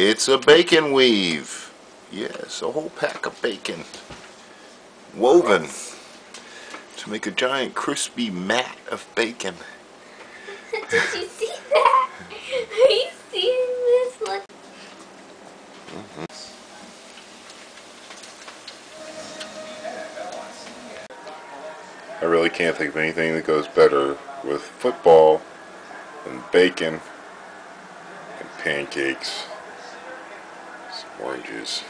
It's a bacon weave. Yes, a whole pack of bacon. Woven to make a giant crispy mat of bacon. Did you see that? Are you seeing this? Look. Mm-hmm. I really can't think of anything that goes better with football and bacon and pancakes. Oranges.